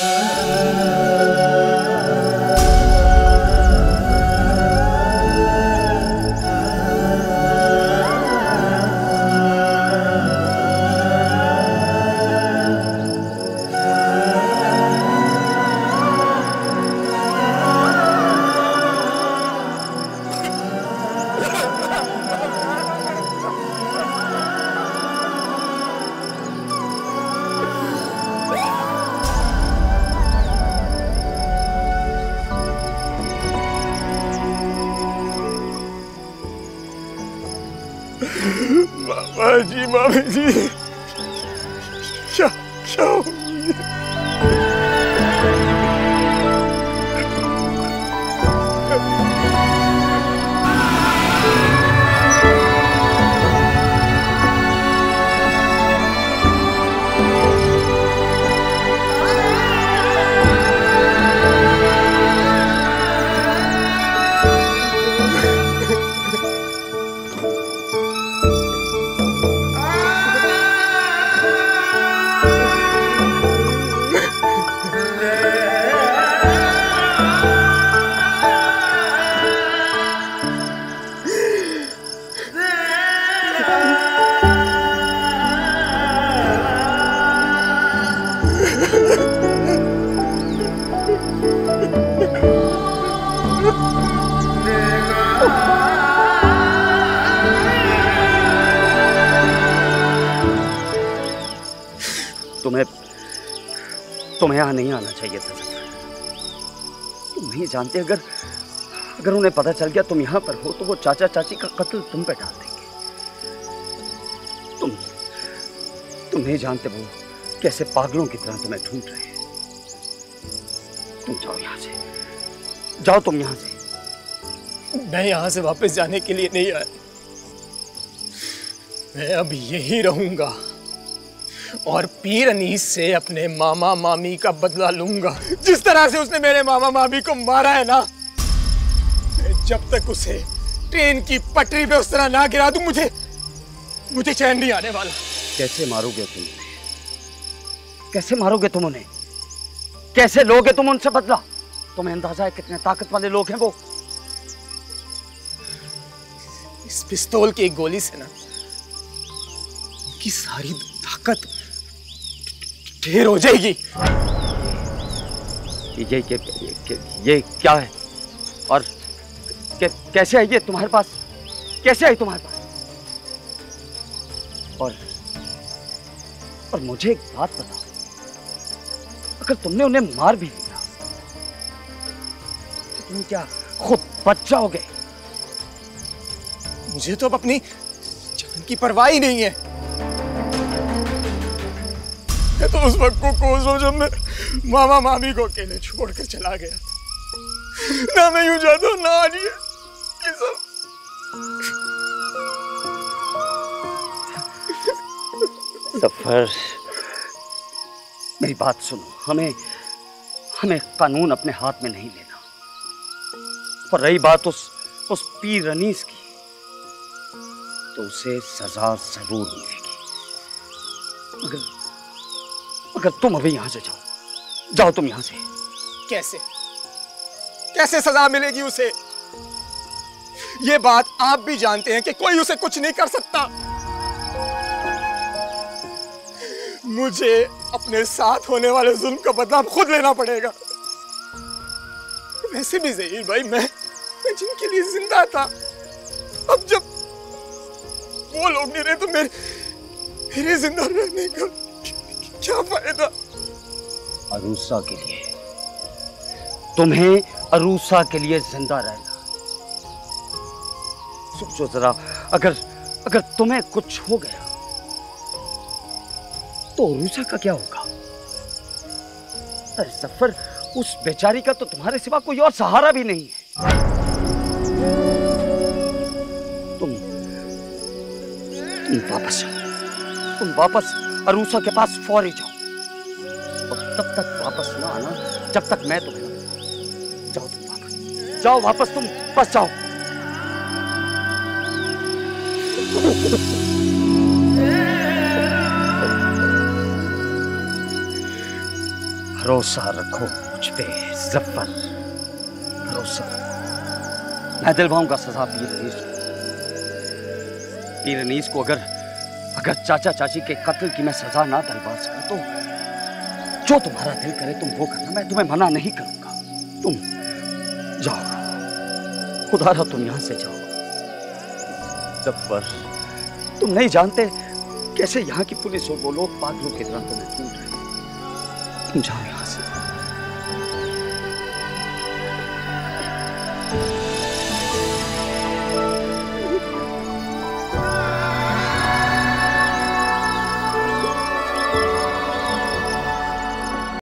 मामा जी मामी जी। क्या क्या तुम्हें तुम्हें यहाँ नहीं आना चाहिए था तुम नहीं जानते अगर अगर उन्हें पता चल गया तुम यहाँ पर हो तो वो चाचा चाची का कत्ल तुम पे डाल देंगे। तुम तुम नहीं जानते वो कैसे पागलों की तरह तुम्हें ढूंढ रहे हैं? तुम जाओ यहाँ से। जाओ तुम यहाँ से। मैं यहाँ से वापस जाने के लिए नहीं आया। मैं अब यही रहूँगा और पीर अनीस से अपने मामा मामी का बदला लूँगा। जिस तरह से उसने मेरे मामा मामी को मारा है ना मैं जब तक उसे ट्रेन की पटरी पे उस तरह ना गिरा दूँ मुझे मुझे चैन नहीं आने वाला। कैसे मारोगे तुम? कैसे मारोगे तुम उन्हें? कैसे लोगे तुम उनसे बदला? तुम्हें अंदाज़ा है कितने ताकत वाले लोग हैं वो? इस पिस्तौल की एक गोली से ना उनकी सारी ताकत ढेर हो जाएगी। ये ये ये, ये, ये क्या है? और कै, कैसे आई ये तुम्हारे पास? कैसे आई तुम्हारे पास? और और मुझे एक बात बताओ। अगर तुमने उन्हें मार भी दिया। तो तुम क्या खुद बच जाओगे? मुझे तो अब अपनी जान की परवाह ही नहीं है। मैं तो उस वक्त को कोस हूँ जब मैं मामा मामी को अकेले छोड़कर चला गया ना मैं यूँ जाता हूँ, ना आज ये ये सब। सफ़र मेरी बात सुनो। हमें हमें कानून अपने हाथ में नहीं लेना। पर रही बात उस उस पीर रनीस की तो उसे सजा ज़रूर मिलेगी। मगर मगर तुम अभी यहाँ से जाओ जाओ तुम यहाँ से। कैसे? कैसे सजा मिलेगी उसे? ये बात आप भी जानते हैं कि कोई उसे कुछ नहीं कर सकता। मुझे अपने साथ होने वाले जुल्म का बदला खुद लेना पड़ेगा। वैसे भी जहीर भाई, मैं मैं जिनके लिए ज़िंदा था। अब जब वो लोग नहीं रहे तो मेरे मेरे ज़िंदा रहने का क्या फ़ायदा? अरूसा के लिए। तुम्हें अरूसा के लिए ज़िंदा रहना। सोचो जरा, अगर अगर तुम्हें कुछ हो गया तो अरूसा का क्या होगा? अरे सफ़र, उस बेचारी का तो तुम्हारे सिवा कोई और सहारा भी नहीं है। तुम तुम वापस जाओ तुम वापस अरूसा के पास फौरी जाओ। और तब तक वापस ना आना, जब तक मैं तुम्हें जाओ तुम वापस। जाओ वापस तुम, बस जाओ। भरोसा रखो मुझ पे, ज़फ़र। भरोसा मैं दिलवाऊँगा सजा पीर रईस को। पीर रईस को अगर अगर चाचा चाची के कत्ल की मैं सजा ना दिलवा सकूँ तो जो तुम्हारा दिल करे तुम वो करना, मैं तुम्हें मना नहीं करूँगा। तुम जाओ, खुदा रहा तुम यहाँ से जाओ। जब्बर तुम नहीं जानते कैसे यहाँ की पुलिस और वो लोग पागलों की तरह तुम्हें ढूंढ रहे हैं। तुम जाओ यहाँ से